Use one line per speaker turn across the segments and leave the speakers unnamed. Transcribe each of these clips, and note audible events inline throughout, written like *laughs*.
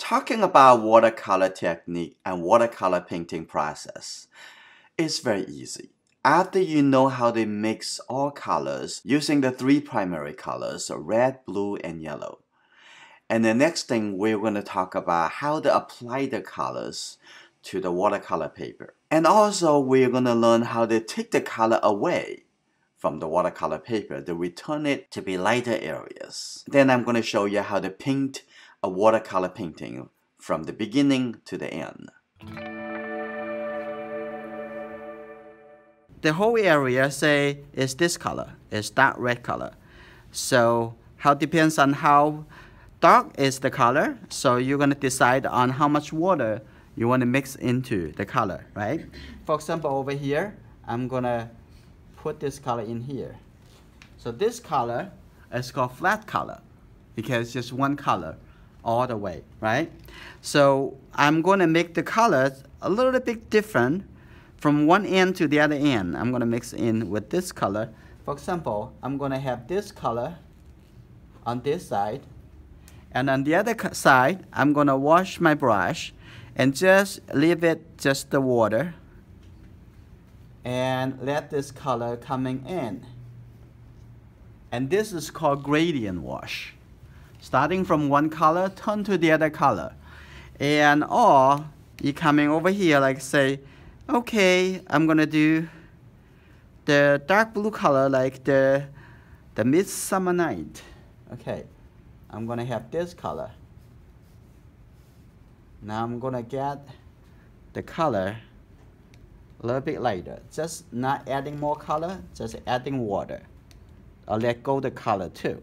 Talking about watercolor technique and watercolor painting process, it's very easy. After you know how to mix all colors using the three primary colors, red, blue, and yellow. And the next thing we're going to talk about how to apply the colors to the watercolor paper. And also we're going to learn how to take the color away from the watercolor paper to return it to be lighter areas. Then I'm going to show you how to paint a watercolor painting from the beginning to the end.
The whole area, say, is this color, is that red color. So how depends on how dark is the color. So you're to decide on how much water you want to mix into the color, right? For example, over here, I'm to put this color in here. So this color is called flat color because it's just one color all the way, right? So I'm going to make the colors a little bit different from one end to the other end. I'm going to mix in with this color. For example, I'm going to have this color on this side. And on the other side, I'm going to wash my brush and just leave it just the water and let this color coming in. And this is called gradient wash starting from one color, turn to the other color. And or you coming over here like say, okay, I'm gonna do the dark blue color like the the midsummer night. Okay, I'm gonna have this color. Now I'm gonna get the color a little bit lighter. Just not adding more color, just adding water. I'll let go the color too.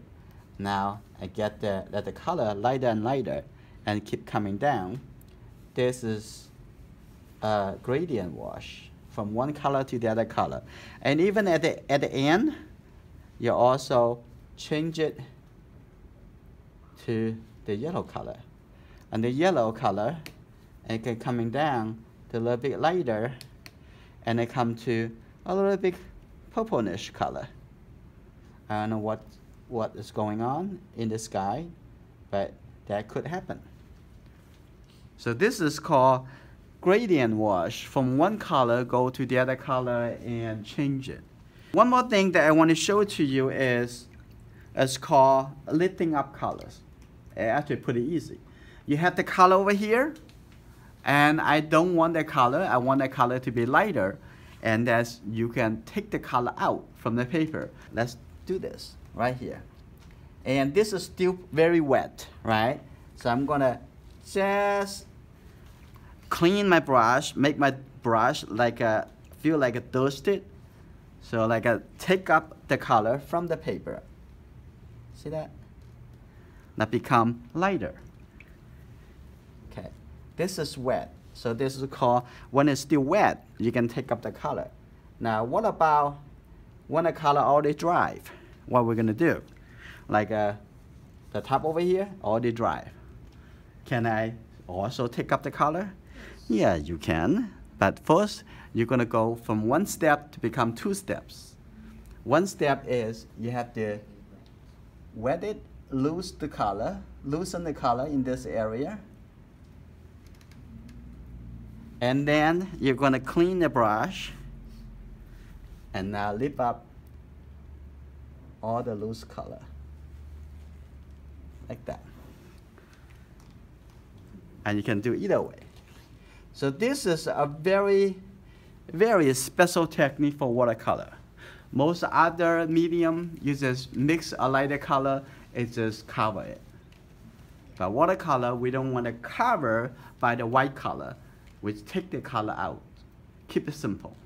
Now I get the, let the color lighter and lighter and keep coming down. This is a gradient wash from one color to the other color. And even at the, at the end, you also change it to the yellow color. And the yellow color, it can coming down to a little bit lighter, and it come to a little bit purplish color. I don't know what what is going on in the sky, but that could happen. So this is called gradient wash. From one color, go to the other color and change it. One more thing that I want to show to you is, it's called lifting up colors. I actually pretty easy. You have the color over here, and I don't want the color. I want the color to be lighter, and that's you can take the color out from the paper. Let's do this right here. And this is still very wet, right? So I'm gonna just clean my brush, make my brush like a, feel like a dusted. So like a take up the color from the paper. See that? That become lighter. Okay, this is wet. So this is called, when it's still wet, you can take up the color. Now what about when the color already dry? What we're gonna do. Like uh, the top over here all the dry. Can I also take up the color? Yeah, you can. But first, you're gonna go from one step to become two steps. One step is you have to wet it, lose the color, loosen the color in this area. And then you're gonna clean the brush and now lift up all the loose color. Like that. And you can do either way. So this is a very very special technique for watercolor most other medium you just mix a lighter color and just cover it. But watercolor we don't want to cover by the white color. Which take the color out. Keep it simple.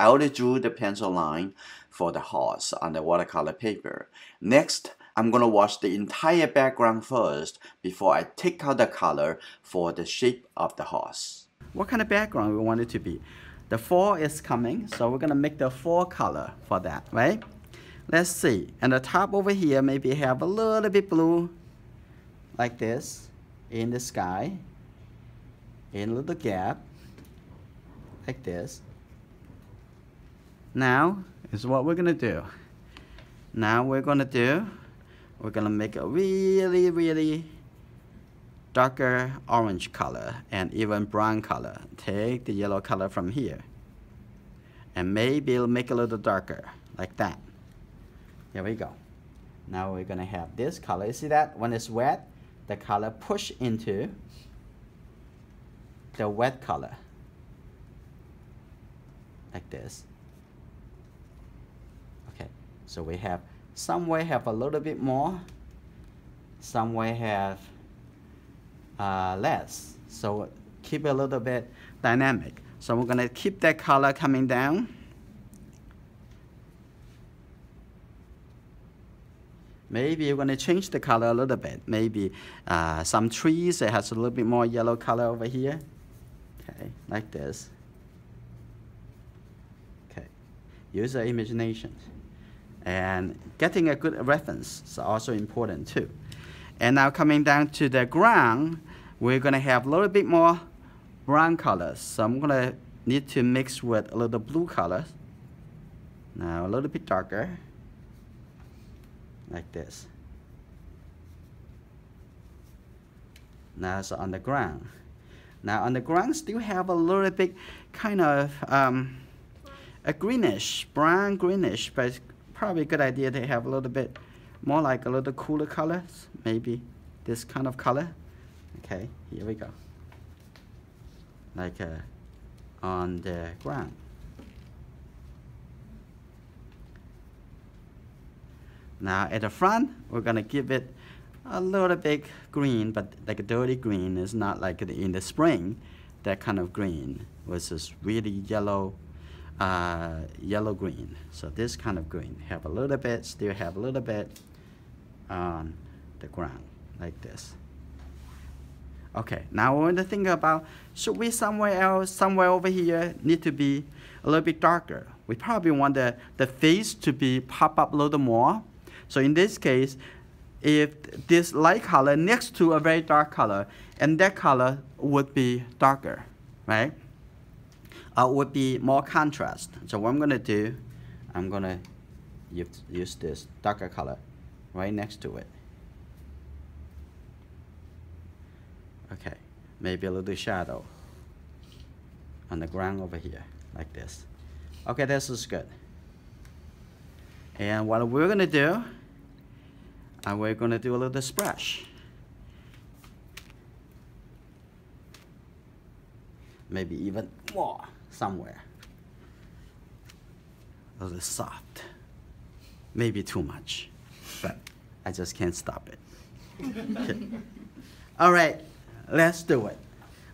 I already drew the pencil line for the horse on the watercolor paper. Next, I'm gonna wash the entire background first before I take out the color for the shape of the horse.
What kind of background we want it to be? The fall is coming, so we're gonna make the fall color for that, right? Let's see, and the top over here maybe have a little bit blue, like this, in the sky, in a little gap, like this. Now is what we're gonna do. Now we're gonna do, we're gonna make a really, really darker orange color and even brown color. Take the yellow color from here and maybe it'll make a little darker like that. Here we go. Now we're gonna have this color. You see that when it's wet, the color push into the wet color like this. So we have some way have a little bit more, some way have uh, less. So keep a little bit dynamic. So we're gonna keep that color coming down. Maybe you're going to change the color a little bit. Maybe uh, some trees, it has a little bit more yellow color over here. Okay, like this. Okay, use your imagination. And getting a good reference is also important too. And now coming down to the ground, we're to have a little bit more brown colors. So I'm to need to mix with a little blue color. Now a little bit darker like this. Now it's on the ground. Now on the ground still have a little bit kind of um, a greenish, brown greenish, but probably a good idea to have a little bit more like a little cooler colors, maybe this kind of color. Okay, here we go. Like uh, on the ground. Now at the front, we're gonna give it a little bit green, but like a dirty green. It's not like in the spring, that kind of green was just really yellow, uh, yellow green. So this kind of green, have a little bit, still have a little bit on the ground, like this. Okay, now we want to think about, should we somewhere else, somewhere over here, need to be a little bit darker? We probably want the, the face to be pop up a little more so in this case, if this light color next to a very dark color, and that color would be darker, right? Uh, would be more contrast. So what I'm gonna do, I'm gonna use, use this darker color right next to it. Okay, maybe a little shadow on the ground over here, like this. Okay, this is good. And what we're gonna do and we're going to do a little splash. Maybe even more somewhere. A little soft. Maybe too much, but I just can't stop it. *laughs* All right, let's do it.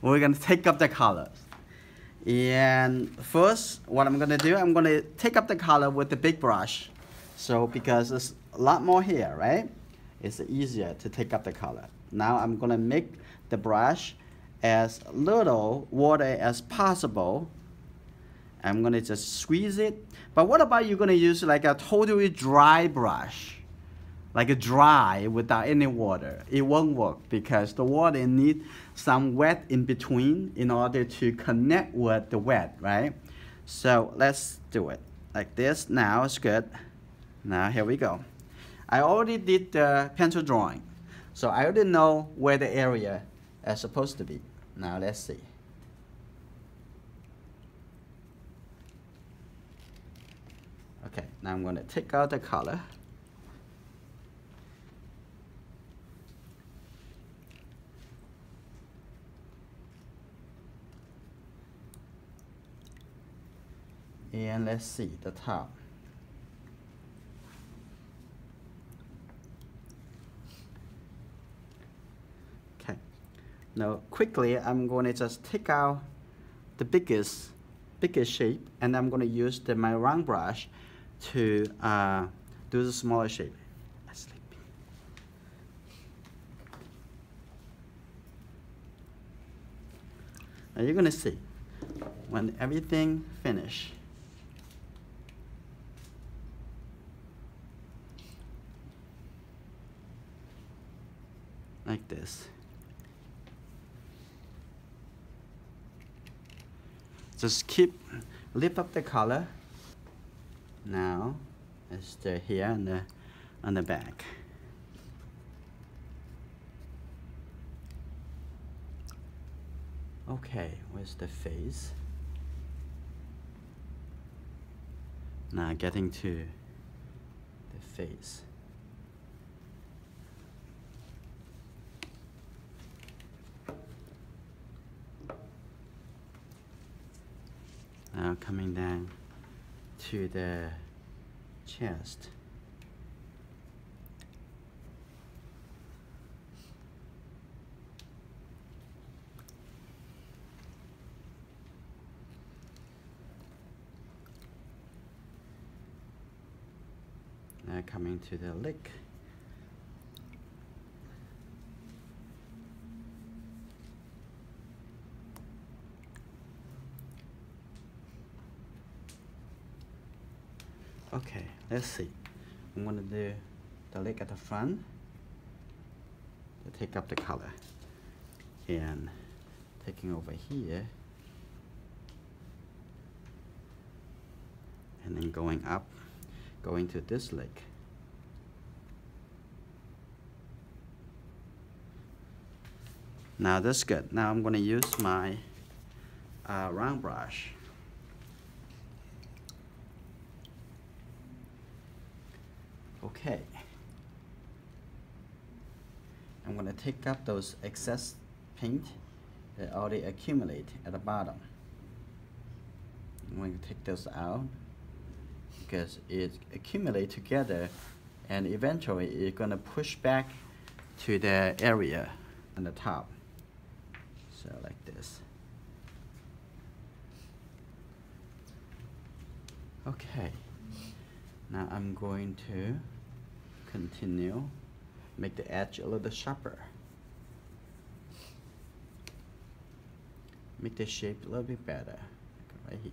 We're gonna take up the colors. And first, what I'm gonna do, I'm gonna take up the color with the big brush. So because there's a lot more here, right? it's easier to take up the color. Now I'm gonna make the brush as little water as possible. I'm gonna just squeeze it. But what about you're gonna use like a totally dry brush? Like a dry without any water. It won't work because the water need some wet in between in order to connect with the wet, right? So let's do it like this. Now it's good. Now here we go. I already did the pencil drawing. So I already know where the area is supposed to be. Now let's see. Okay, now I'm going to take out the color. And let's see the top. Okay, now quickly, I'm going to just take out the biggest, biggest shape, and I'm going to use the, my round brush to uh, do the smaller shape. Now you're going to see when everything finish. Like this. Just keep, lift up the color. Now, it's the here on the, on the back. Okay, where's the face? Now getting to the face. Now coming down to the chest. Now coming to the leg. Okay, let's see. I'm gonna do the leg at the front to take up the color. And taking over here and then going up, going to this leg. Now that's good. Now I'm gonna use my uh, round brush Okay. I'm going to take up those excess paint that already accumulate at the bottom. I'm going to take those out because it accumulate together and eventually it's going to push back to the area on the top. So like this. Okay. Now I'm going to continue. Make the edge a little sharper. Make the shape a little bit better. Right here.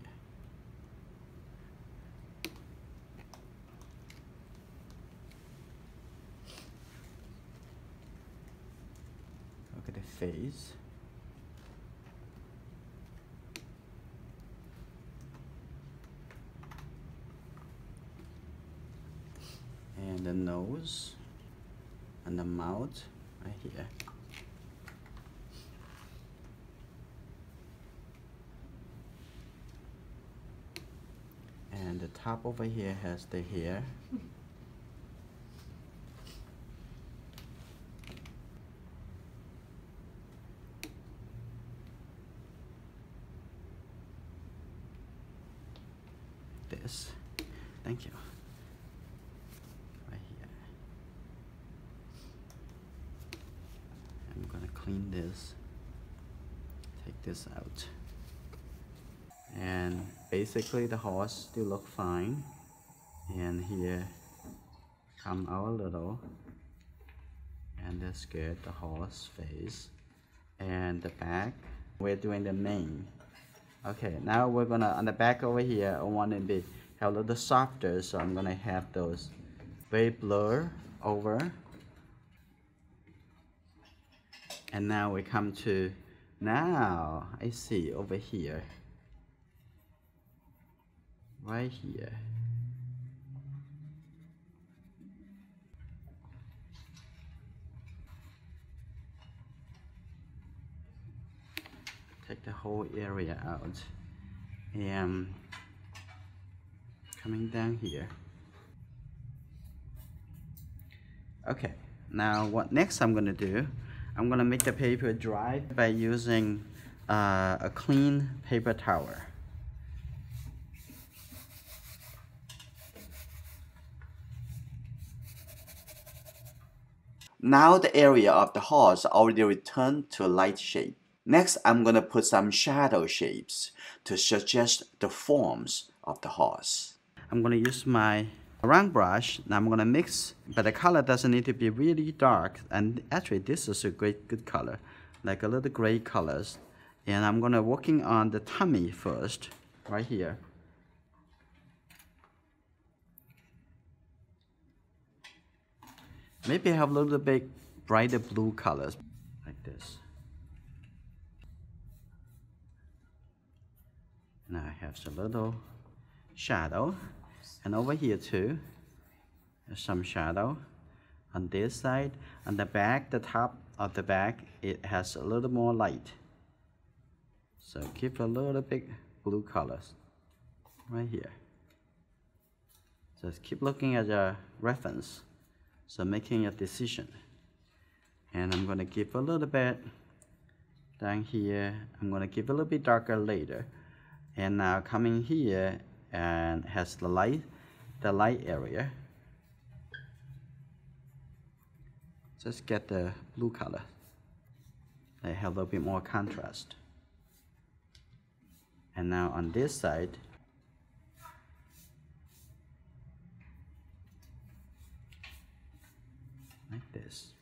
Look at the face and the nose and the mouth right here. And the top over here has the hair. this. Thank you. Clean this. Take this out. And basically the horse still look fine. And here come out a little and that's good the horse face. And the back we're doing the mane okay now we're gonna on the back over here I want to be a little softer so I'm gonna have those very blur over and now we come to now I see over here. Right here. Take the whole area out. And coming down here. Okay now what next I'm gonna do I'm gonna make the paper dry by using uh, a clean paper towel.
Now the area of the horse already returned to a light shape. Next, I'm gonna put some shadow shapes to suggest the forms of the horse.
I'm gonna use my round brush, now I'm gonna mix, but the color doesn't need to be really dark. And actually this is a great good color, like a little gray colors. And I'm gonna working on the tummy first, right here. Maybe have a little bit brighter blue colors, like this. Now I have a little shadow. And over here too, some shadow. On this side, on the back, the top of the back, it has a little more light. So keep a little bit blue colors right here. Just keep looking at your reference. So making a decision. And I'm gonna give a little bit down here. I'm gonna give a little bit darker later. And now coming here and has the light, the light area. Just get the blue color. They have a little bit more contrast. And now on this side, like this.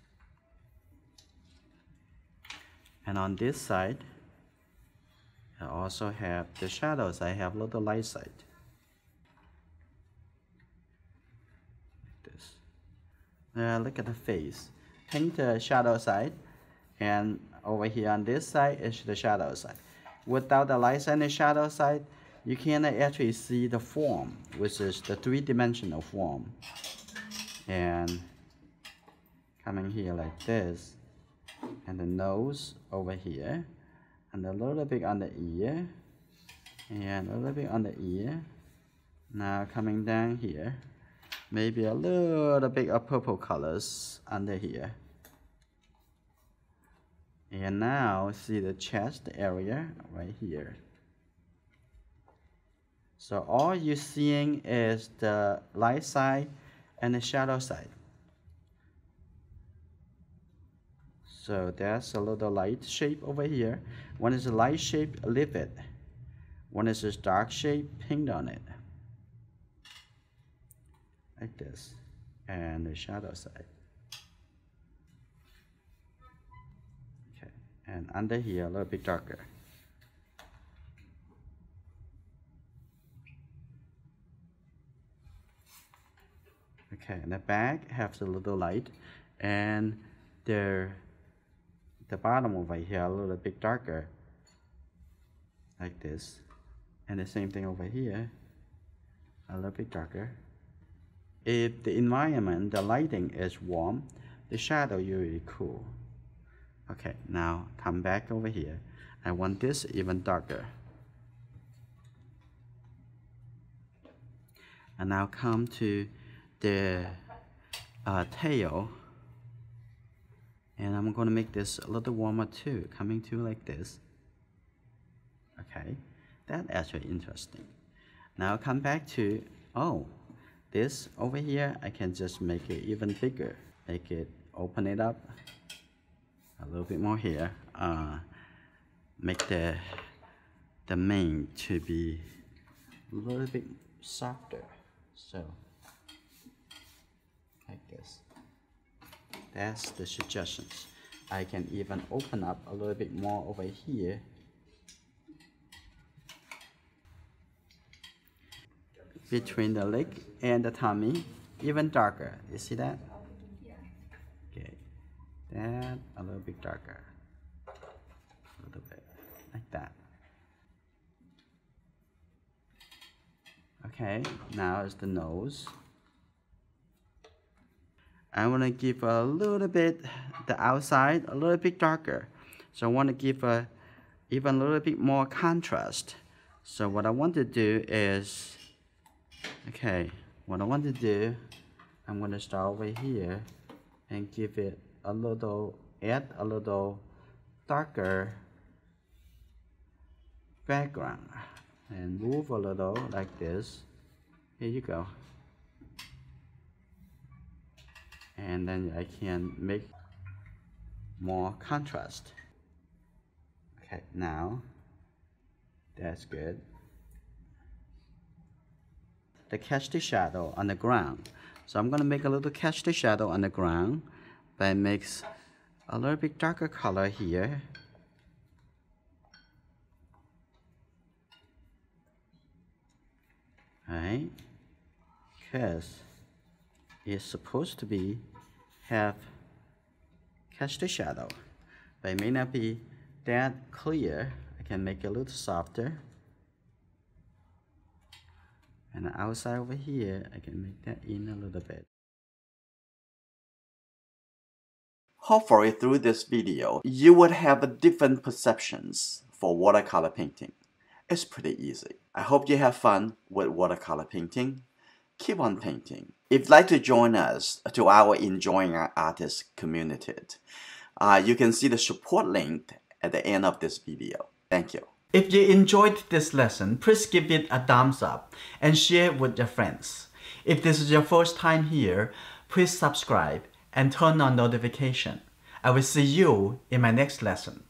And on this side, I also have the shadows. I have a little light side. Like this. Uh, look at the face. Paint the shadow side, and over here on this side is the shadow side. Without the light and the shadow side, you can actually see the form, which is the three-dimensional form. And coming here like this and the nose over here and a little bit on the ear and a little bit on the ear now coming down here maybe a little bit of purple colors under here and now see the chest area right here so all you're seeing is the light side and the shadow side So there's a little light shape over here. One is a light shape livid. One is a dark shape paint on it. Like this. And the shadow side. Okay. And under here a little bit darker. Okay, and the back has a little light and there the bottom over here a little bit darker like this and the same thing over here a little bit darker if the environment the lighting is warm the shadow usually cool. Okay now come back over here. I want this even darker. And now come to the uh, tail. And I'm going to make this a little warmer too coming to like this. Okay that actually interesting. Now come back to oh this over here I can just make it even bigger make it open it up a little bit more here uh, make the the mane to be a little bit softer so like this that's the suggestions. I can even open up a little bit more over here. Between the leg and the tummy, even darker. You see that? Okay. That a little bit darker. A little bit. Like that. Okay, now is the nose. I want to give a little bit the outside a little bit darker. So I want to give a even a little bit more contrast. So what I want to do is, okay, what I want to do, I'm going to start over here and give it a little, add a little darker background and move a little like this. Here you go. And then I can make more contrast. Okay now that's good the catch the shadow on the ground so I'm gonna make a little catch the shadow on the ground but makes a little bit darker color here right because it's supposed to be have catch the shadow, but it may not be that clear. I can make it a little softer. And the outside over here, I can make that in a little bit.
Hopefully through this video, you would have different perceptions for watercolor painting. It's pretty easy. I hope you have fun with watercolor painting. Keep on painting. If you'd like to join us to our Enjoying Art Artists community, uh, you can see the support link at the end of this video. Thank you. If you enjoyed this lesson, please give it a thumbs up and share it with your friends. If this is your first time here, please subscribe and turn on notification. I will see you in my next lesson.